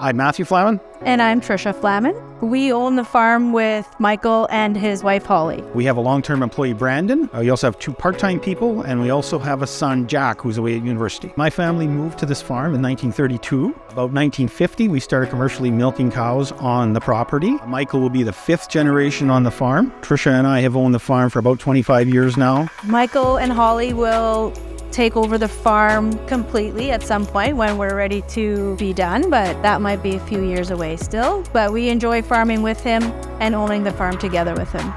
I'm Matthew Flaman. And I'm Tricia Flaman. We own the farm with Michael and his wife Holly. We have a long term employee, Brandon. Uh, we also have two part time people, and we also have a son, Jack, who's away at university. My family moved to this farm in 1932. About 1950, we started commercially milking cows on the property. Michael will be the fifth generation on the farm. Tricia and I have owned the farm for about 25 years now. Michael and Holly will take over the farm completely at some point when we're ready to be done, but that might be a few years away still. But we enjoy farming with him and owning the farm together with him.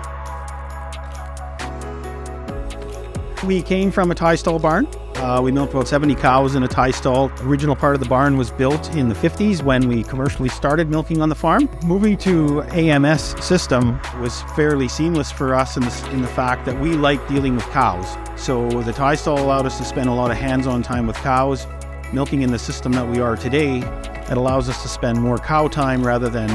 We came from a tie stall barn. Uh, we milked about 70 cows in a tie stall. The original part of the barn was built in the 50s when we commercially started milking on the farm. Moving to AMS system was fairly seamless for us in the, in the fact that we like dealing with cows. So the tie stall allowed us to spend a lot of hands-on time with cows. Milking in the system that we are today, it allows us to spend more cow time rather than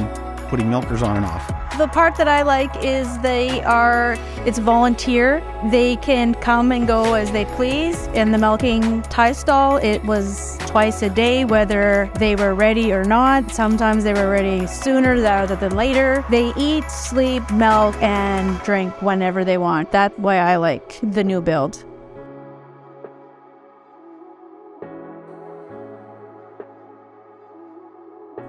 putting milkers on and off. The part that I like is they are, it's volunteer. They can come and go as they please. In the milking tie stall, it was twice a day, whether they were ready or not. Sometimes they were ready sooner rather than later. They eat, sleep, milk, and drink whenever they want. That's why I like the new build.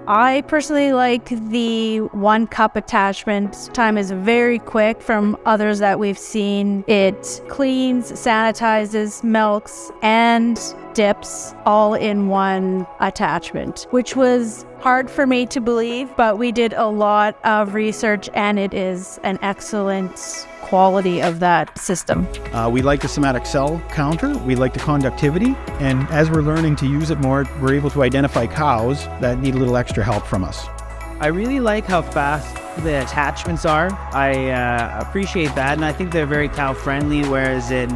I personally like the one cup attachment. Time is very quick from others that we've seen. It cleans, sanitizes, milks, and dips all in one attachment, which was hard for me to believe, but we did a lot of research and it is an excellent quality of that system. Uh, we like the somatic cell counter, we like the conductivity, and as we're learning to use it more, we're able to identify cows that need a little extra help from us. I really like how fast the attachments are. I uh, appreciate that, and I think they're very cow friendly, whereas in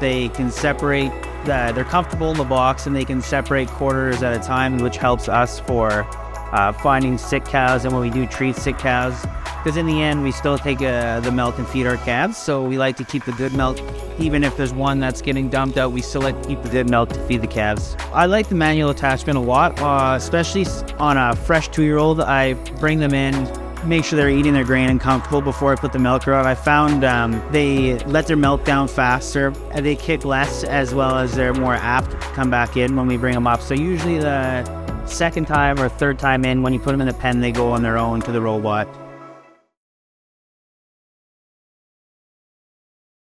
they can separate, uh, they're comfortable in the box and they can separate quarters at a time, which helps us for uh, finding sick cows and when we do treat sick cows because in the end we still take uh, the milk and feed our calves so we like to keep the good milk even if there's one that's getting dumped out we still like to keep the good milk to feed the calves i like the manual attachment a lot uh, especially on a fresh two-year-old i bring them in make sure they're eating their grain and comfortable before I put the milker out. I found um, they let their milk down faster and they kick less as well as they're more apt to come back in when we bring them up. So usually the second time or third time in, when you put them in the pen, they go on their own to the robot.